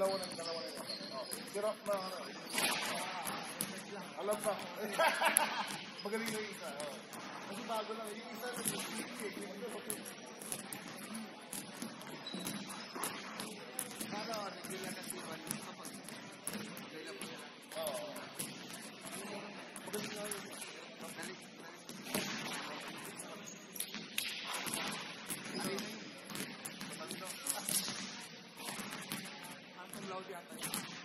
dalawa ng dalawa ng Sirap na ano. Alam pa. Magaling na yung isa. Oh. Kasi bago lang. Yung isa, nag-sneak. 标志。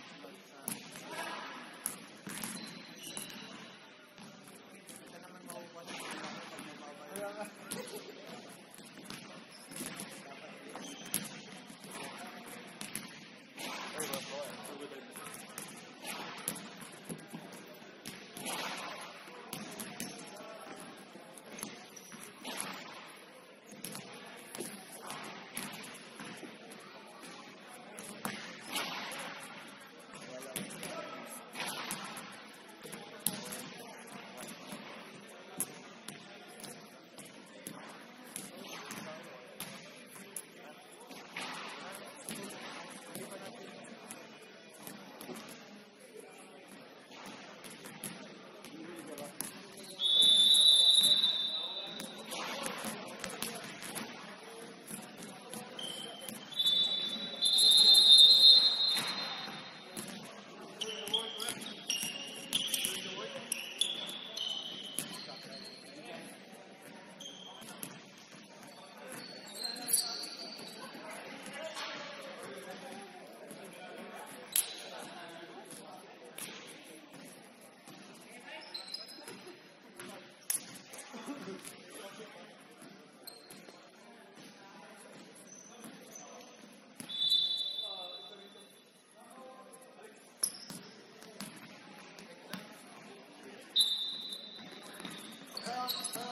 Oh.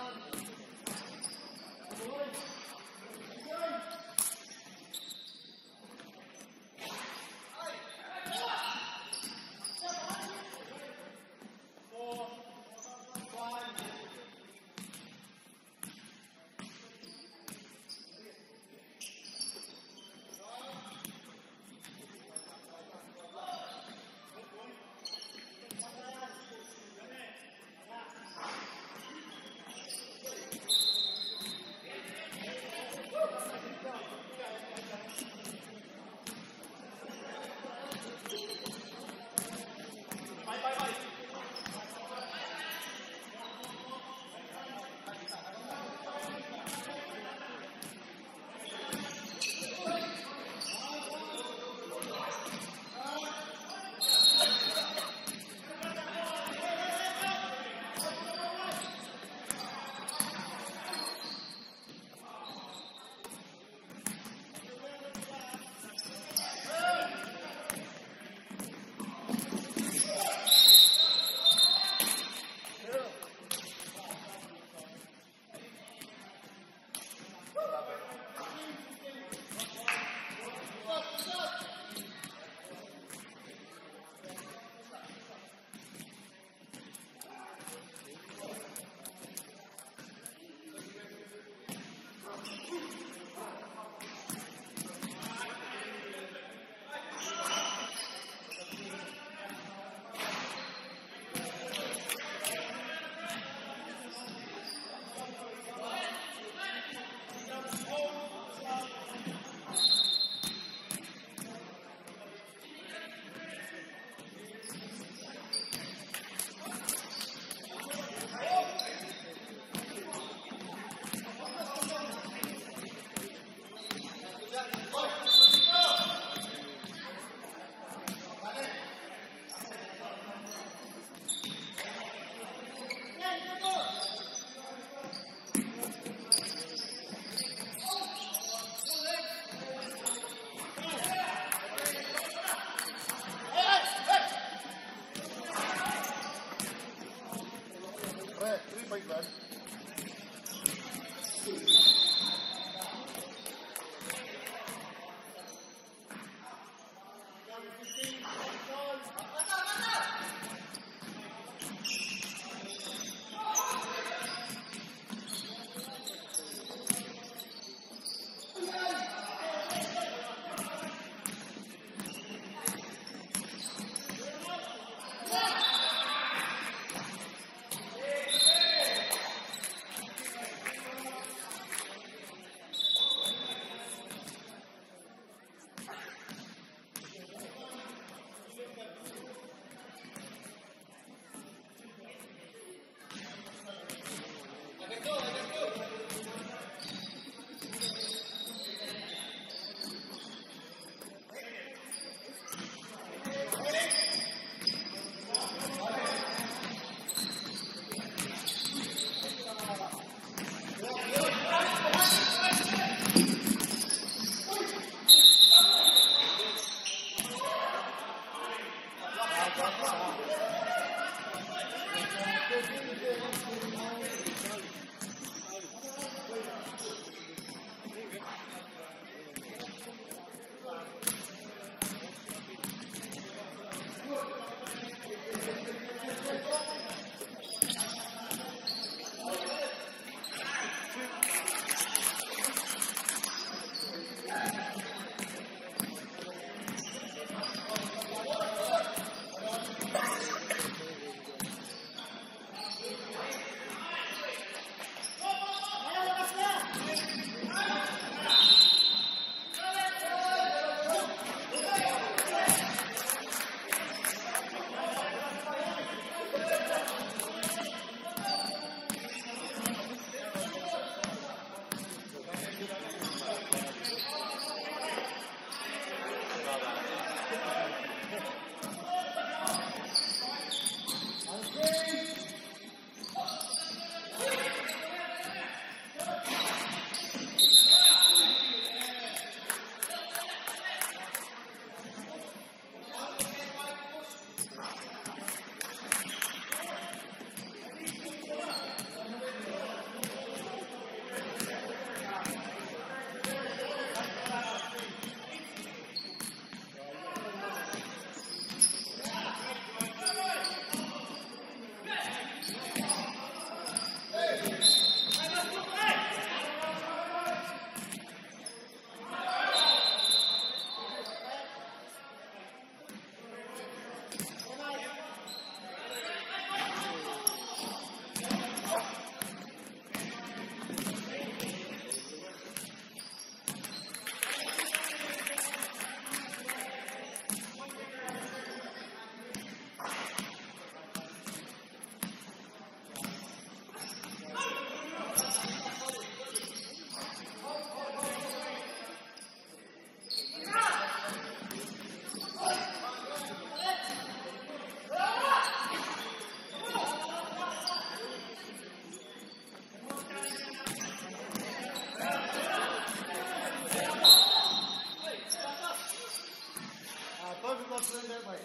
Thank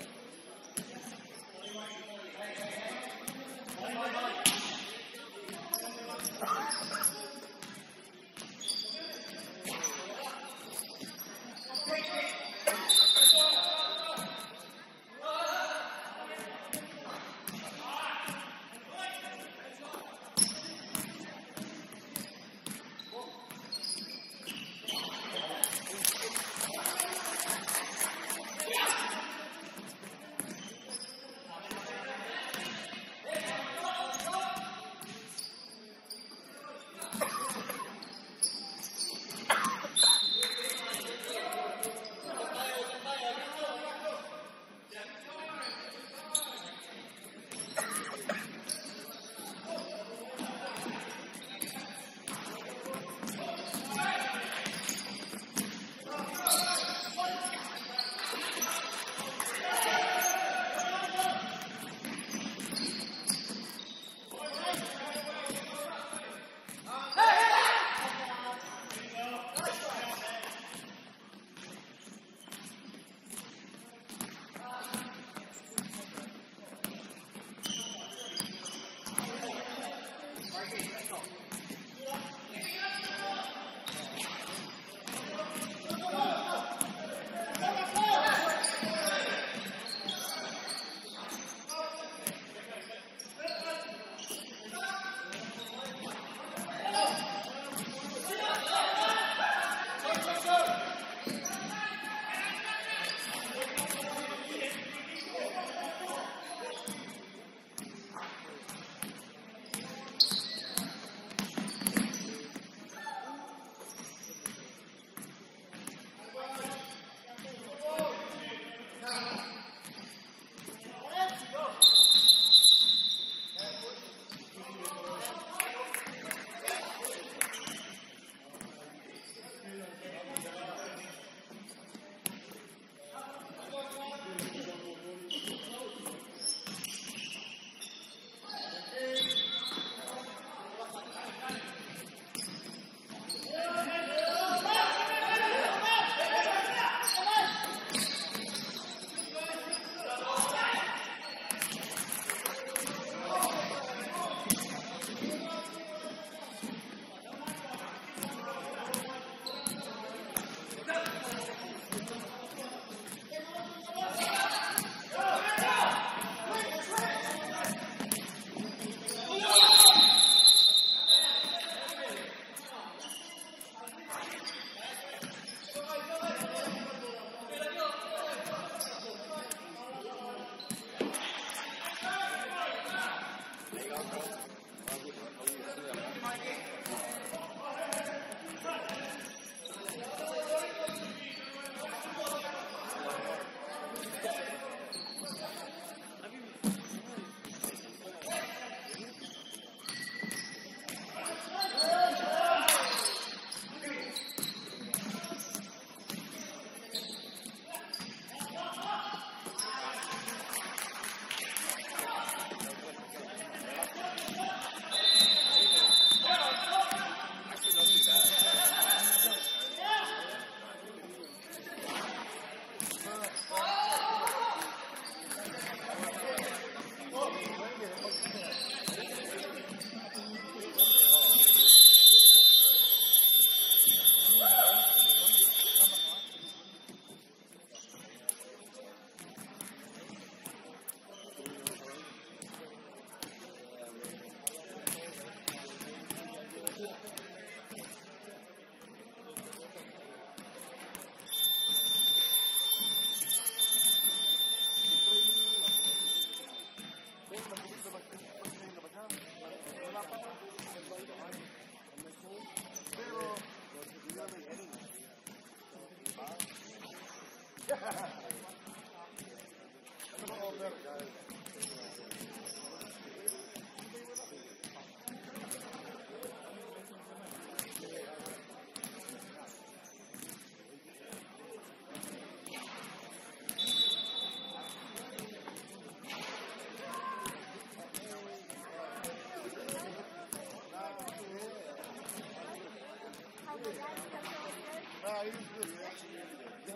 you.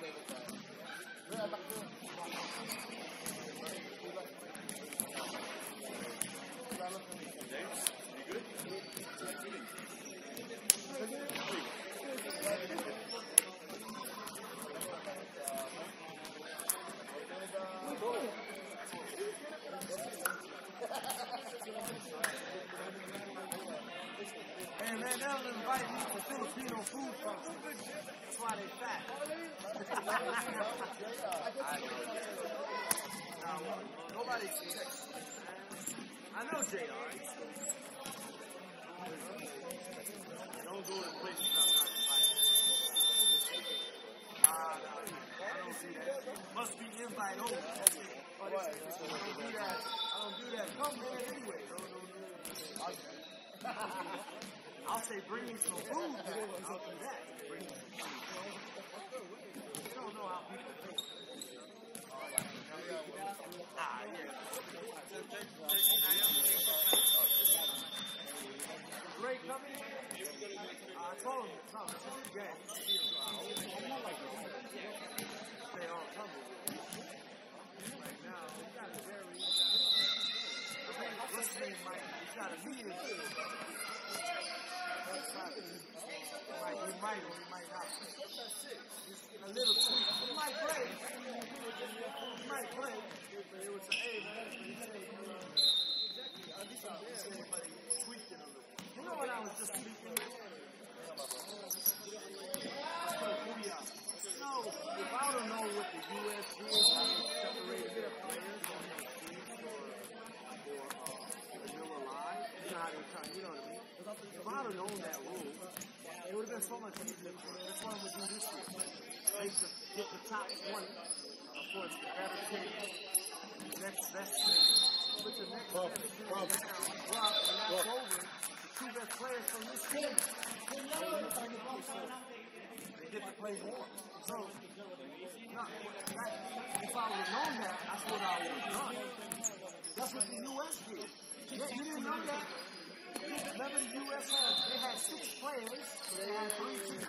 Hey man, they'll invite me to Filipino food from That's why they fat no, nobody I know JR. Don't go to places I'm not invited. Ah, I don't see that. Must be invite only. But it's, it's, I don't do that. I don't do that. Come man anyway. I'll say bring me some food. I'll do that. Might, or might not. A little tweak. Might play. Play. He little. You know what I was just thinking? No, if I don't know what the U.S. is, separated their players on the teams or, or uh, vanilla live, you know you know what I mean? If I'd have known that rule, it would have been so much easier. That's what I'm going to do this year. Take the, get the top 20, of course, the better team. Next best team. Put the next best team down, drop, and that's over. The two best players from this team. They get to play more. So, no, that, if I would have known that, that's what I would have done. That's what the U.S. did. Yeah, you didn't know that? Remember the U.S. had, they had six players, they had three teams.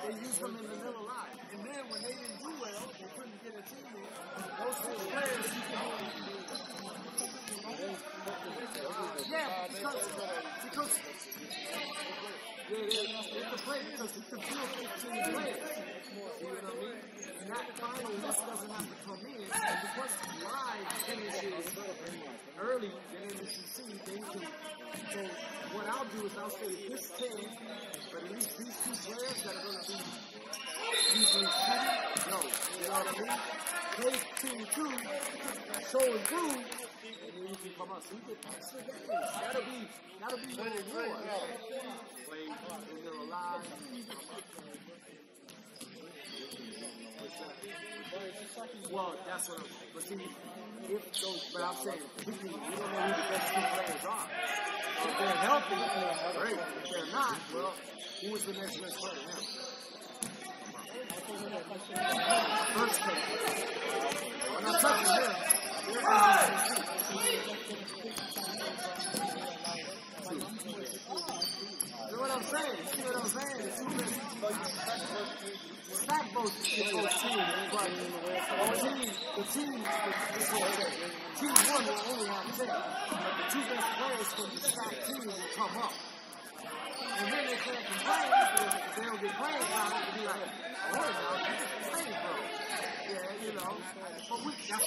They used them in the vanilla live. And then when they didn't do well, they couldn't get a team in. Those six players, yeah, because, because yeah, can play because you can feel 15 players. You know what I mean? And that final list doesn't have to come in. And because live finishes early than NBC, they can. So what I'll do is I'll say this team, but at least these two players that are going to be usually city, no, you know what I mean? Play team two, show and prove, that's the game. That'll be that'll be and they're alive. Well, that's what I'm, but see, if those, but I'm saying, we, we don't know who the best two players are. If they're healthy, great. If they're not, well, who is the next best player now? First pick. I'm not touching him. You know what I'm saying? You see what I'm saying? The two both teams, the team, the team, team one will only have ten, but we, that's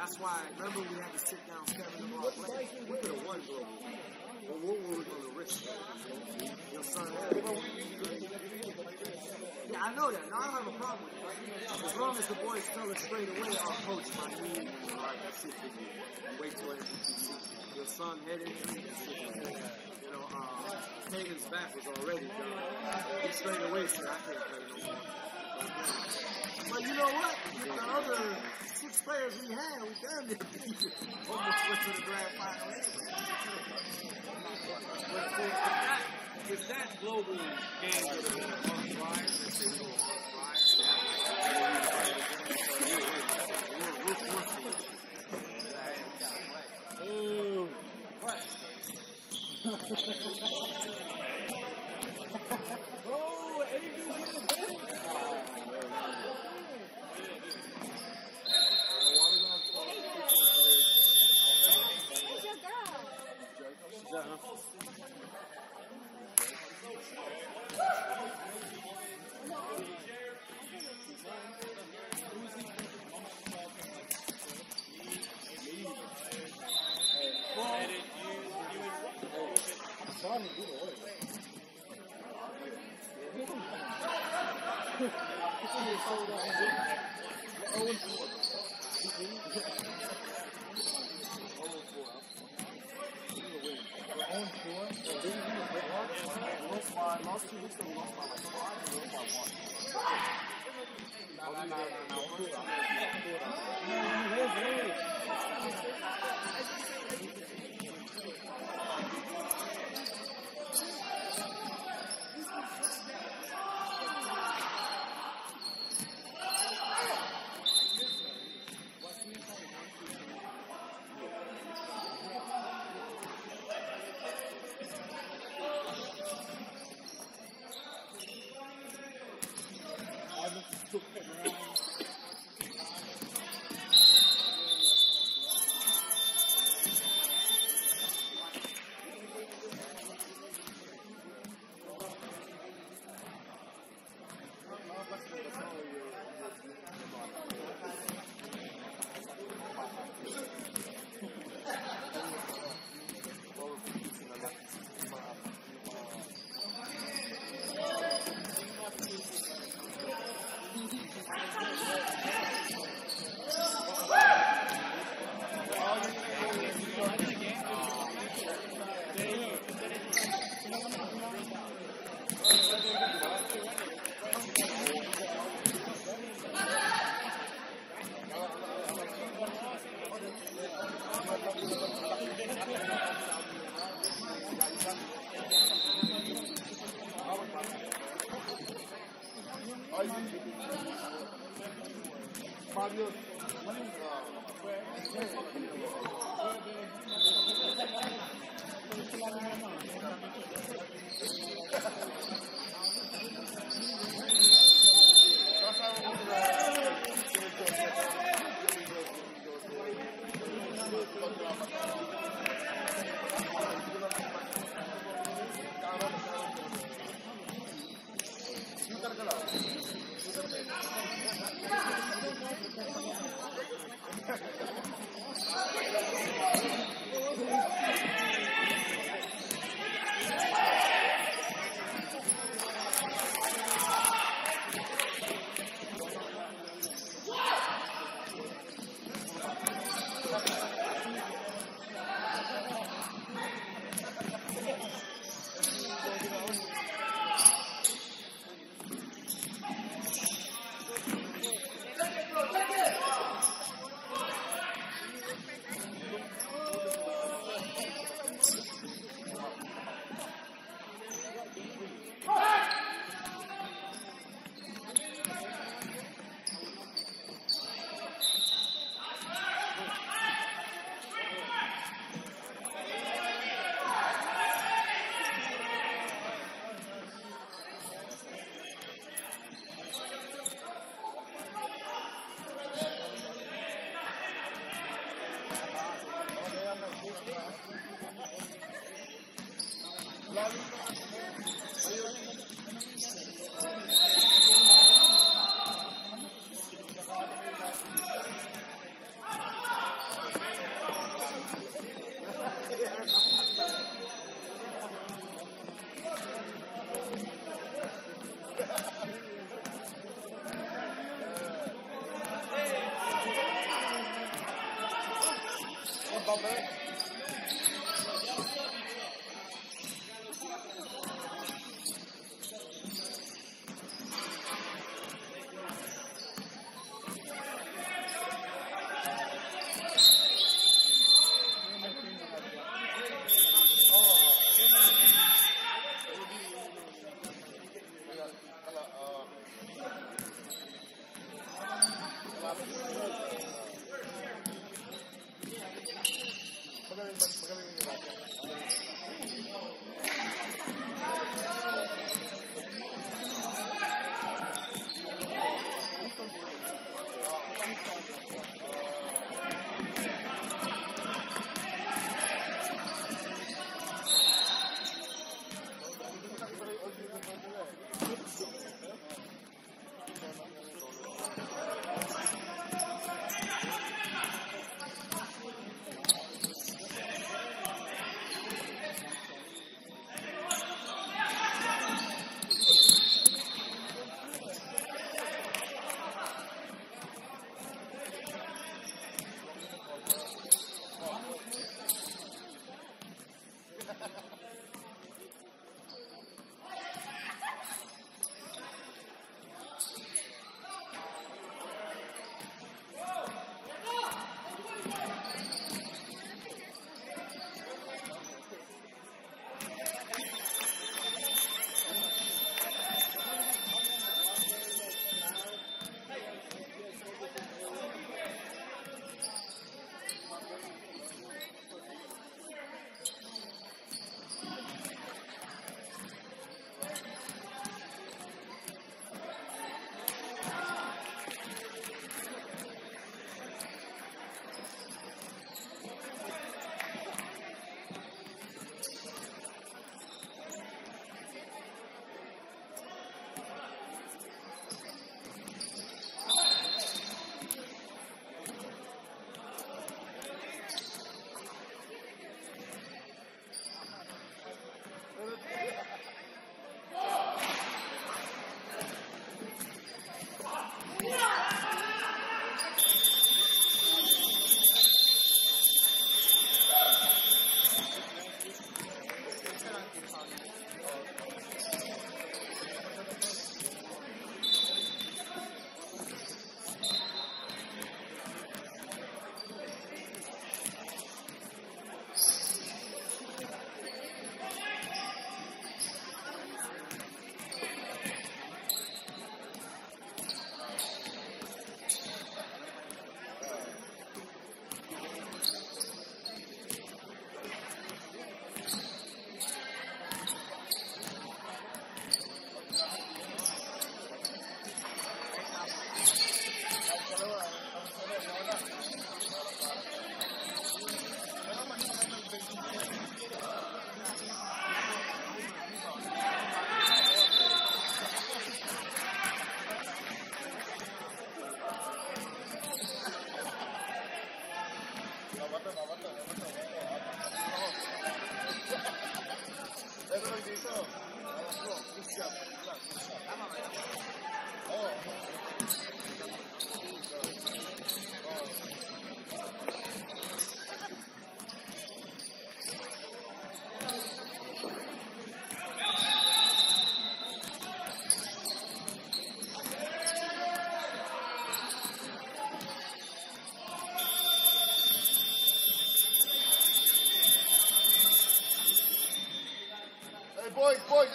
that's why, remember we had to sit down seven of our players. We could have won global. But what were we going to risk? Your son had Yeah, I know that. No, I don't have a problem with it. As long as the boys tell us straight away, our coach my you. All right, that's it for you. Wait till NBTC. Your son head injury, that's it you. Know, uh, back was already done. He straight away said, I can't play no more. But you know what? With The other six players we had, we damn near beat it. Almost went to the grand final. But if that, if that global game would have been on fire, if they were on fire, We're,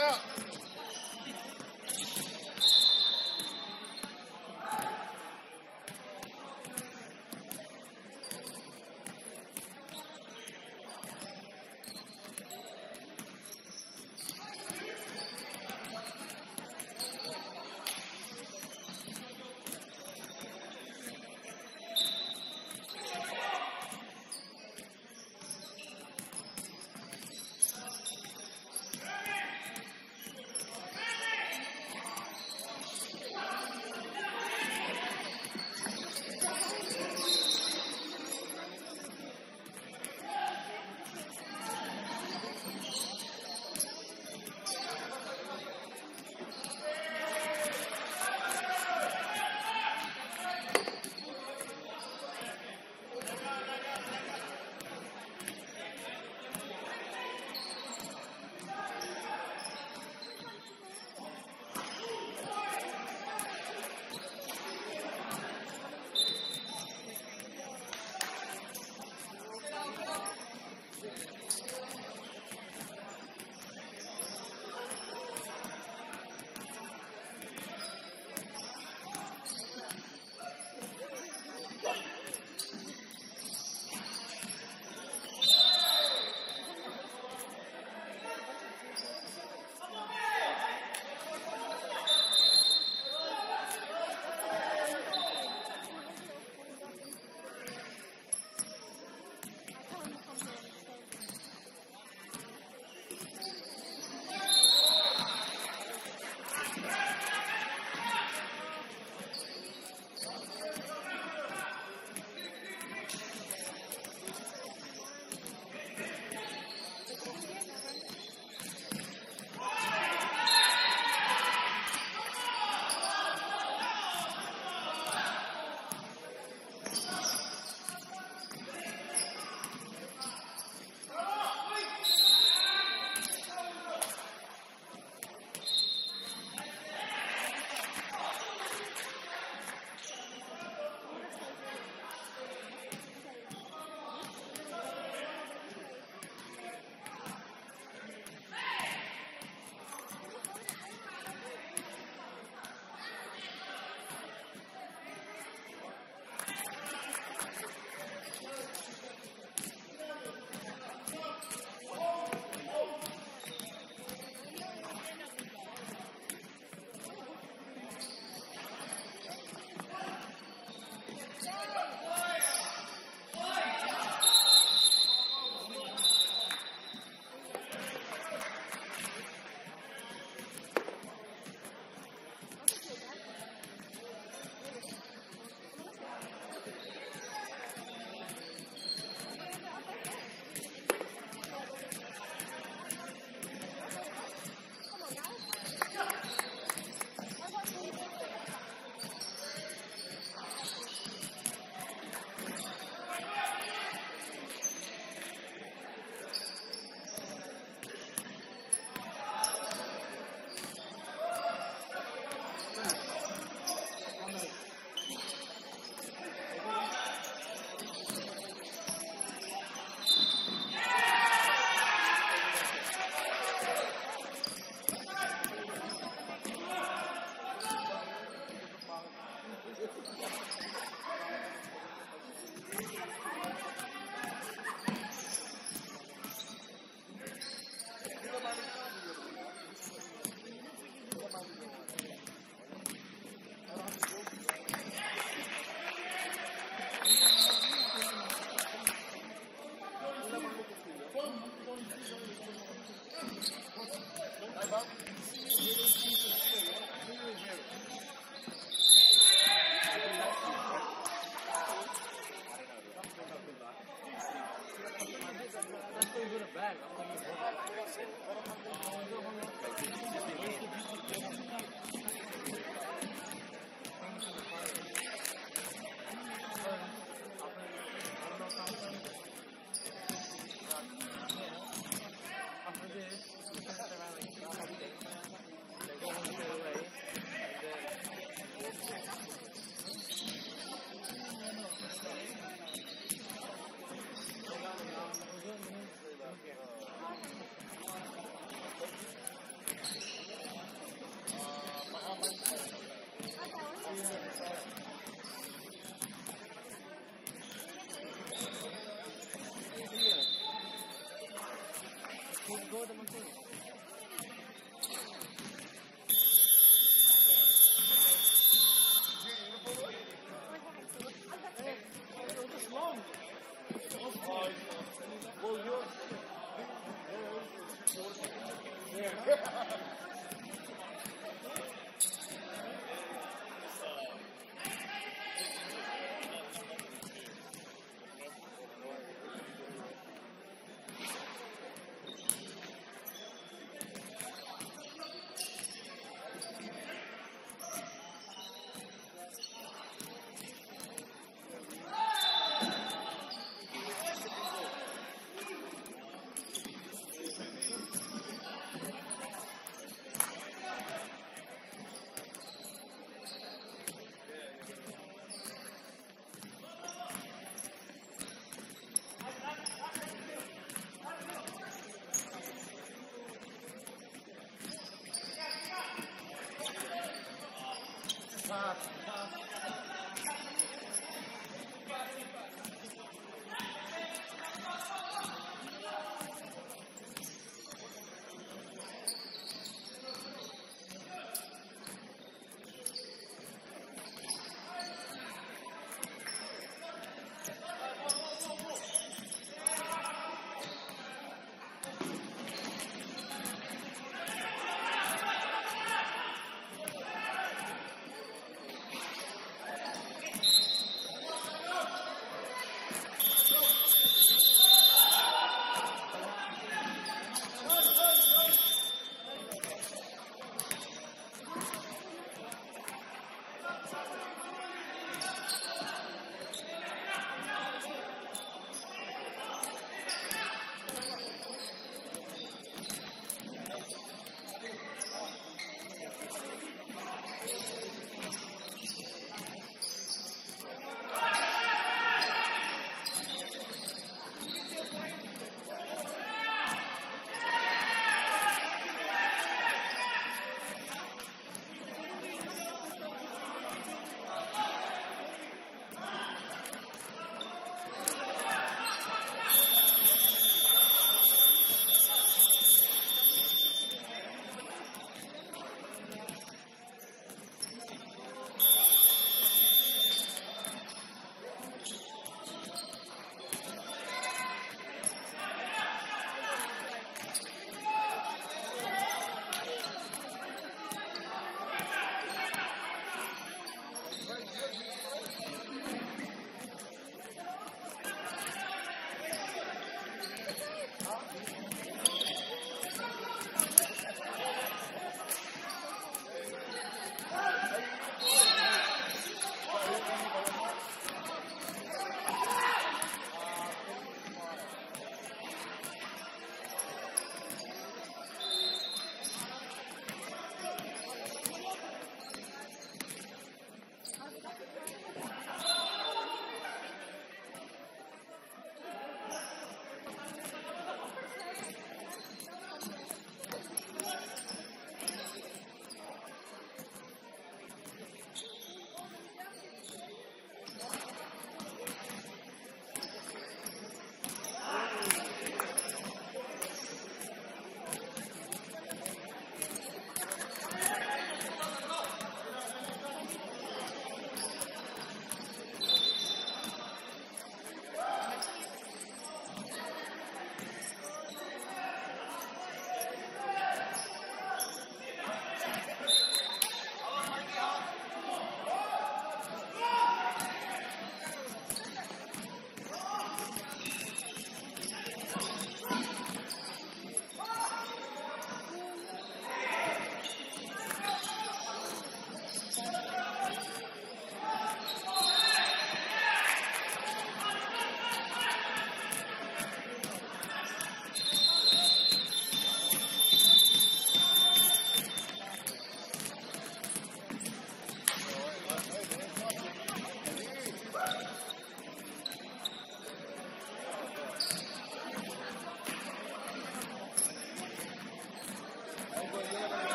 out.